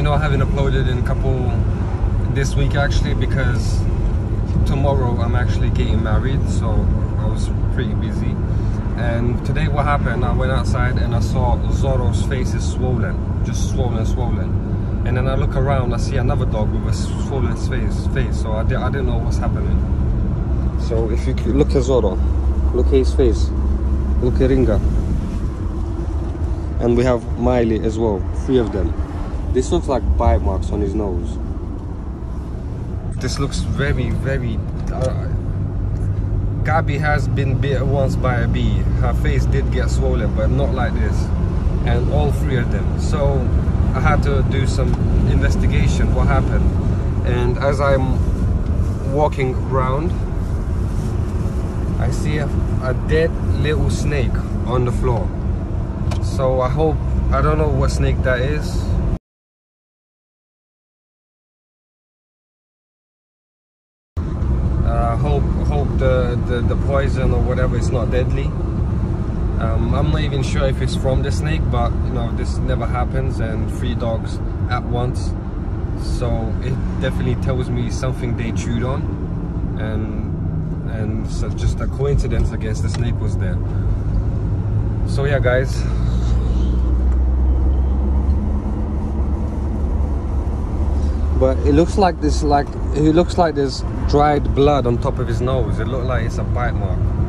you know, I haven't uploaded in a couple this week actually because tomorrow I'm actually getting married, so I was pretty busy. And today, what happened? I went outside and I saw Zoro's face is swollen, just swollen, swollen. And then I look around, I see another dog with a swollen face. Face, so I, did, I didn't know what's happening. So if you look at Zorro. Look at his face. Look at Ringa. And we have Maili as well. Three of them. This looks like bite marks on his nose. This looks very, very... Uh, Gabii has been bit once by a bee. Her face did get swollen, but not like this. And all three of them. So I had to do some investigation what happened. And as I'm walking around, I see a, a dead little snake on the floor. So I hope, I don't know what snake that is. I uh, hope hope the, the, the poison or whatever is not deadly. Um, I'm not even sure if it's from the snake, but you know this never happens, and three dogs at once. So it definitely tells me something they chewed on, and and so just a coincidence I guess the snake was there. So yeah guys. But it looks like this like it looks like there's dried blood on top of his nose. It looks like it's a bite mark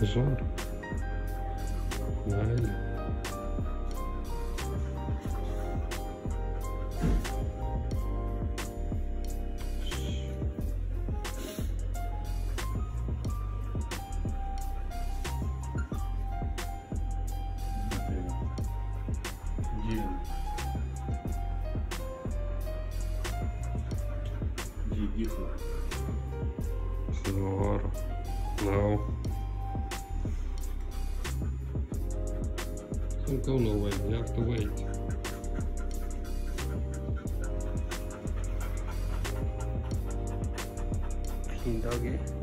Жар. Правильно. Гифа. Нор. Нау. No. Don't go nowhere, you have to wait. King doggy.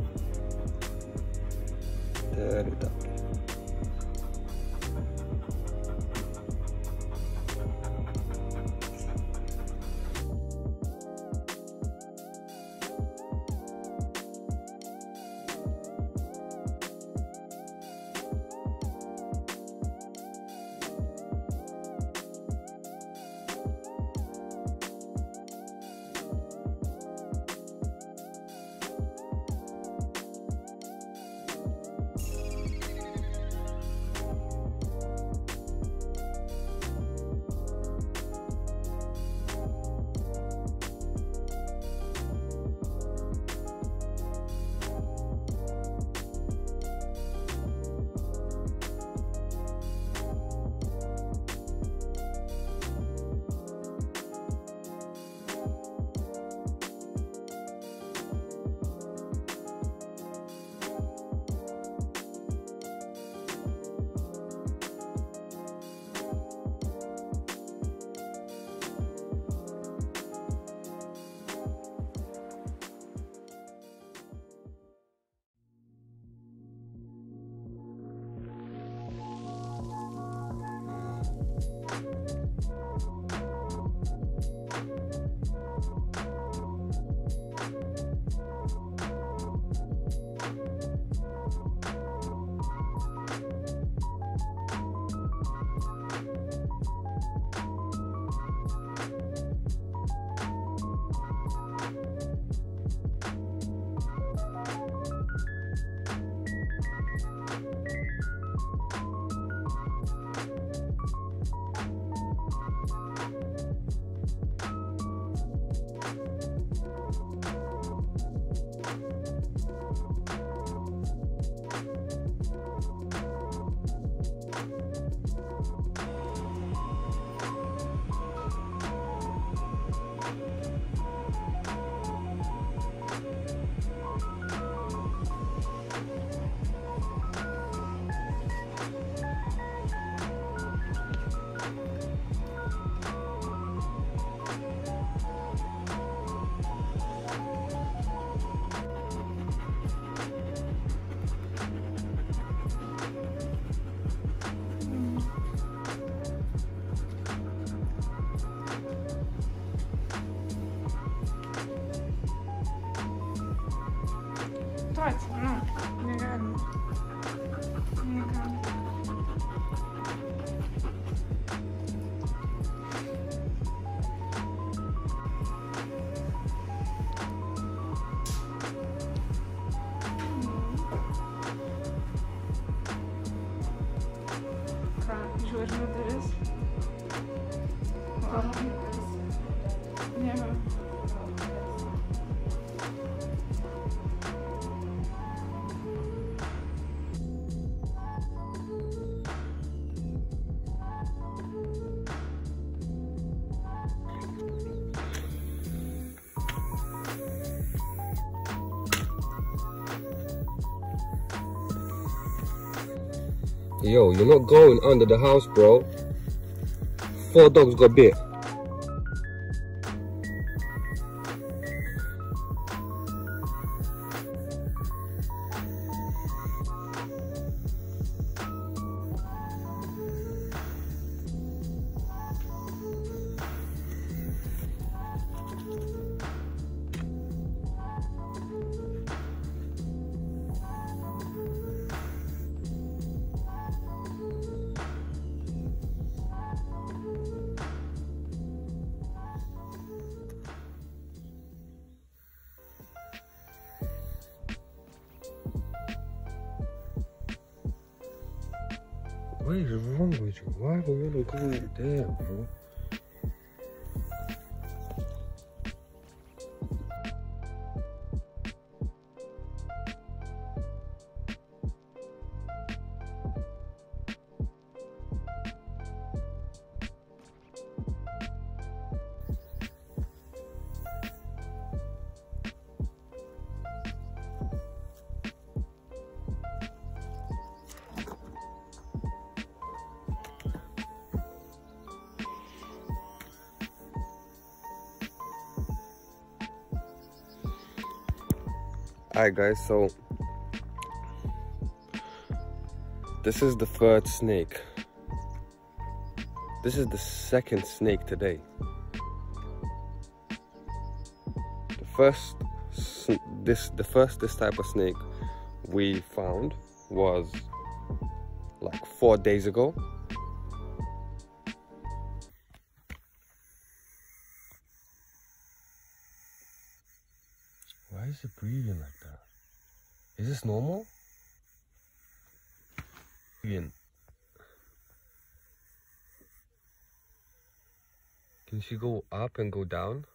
situation with it is. Wow. Yo, you're not going under the house, bro. Four dogs got bit. What is wrong with you? Why are we really Alright guys, so this is the third snake. This is the second snake today. The first this the first this type of snake we found was like four days ago this normal? Ian. Can she go up and go down?